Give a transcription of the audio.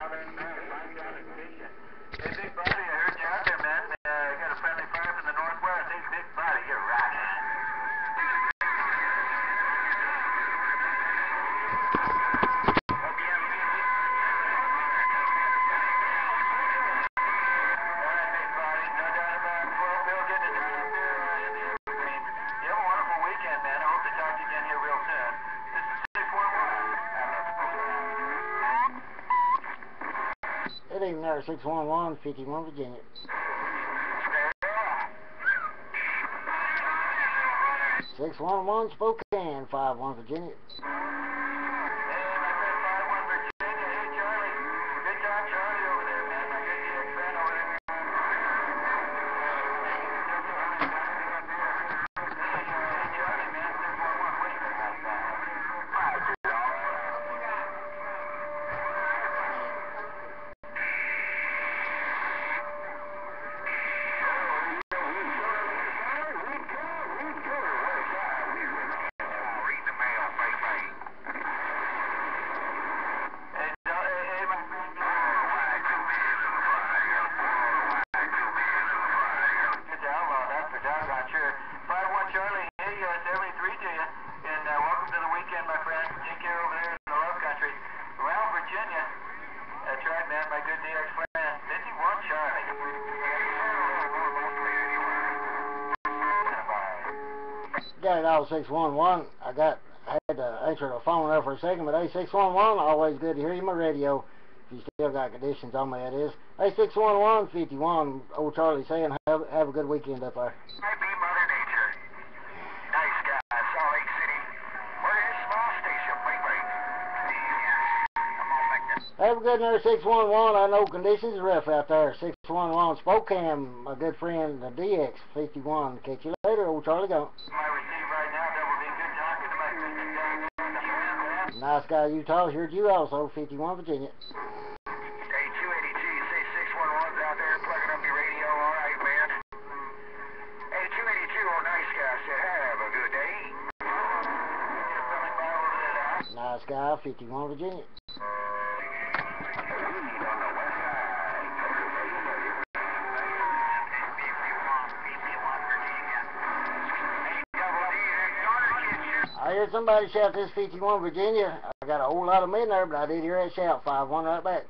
Hey, 611. Good evening there, 611, 51 Virginia. Six one one Spokane, five one Virginia. Got it all 611. I got, I had to answer the phone there for a second, but hey, 611, always good to hear you on my radio. If you still got conditions on me, that is. Hey, 611, 51, old Charlie saying, have, have a good weekend up there. Have a good night, 611. I know conditions are rough out there. 611 Spokane, my good friend, the DX 51. Catch you later, old Charlie. Go. My receive right. Nice guy, Utah. Heard you also, 51 Virginia. Hey, 282, you say I heard somebody shout this 51 Virginia. I got a whole lot of men there, but I did hear that shout. 5-1 right back.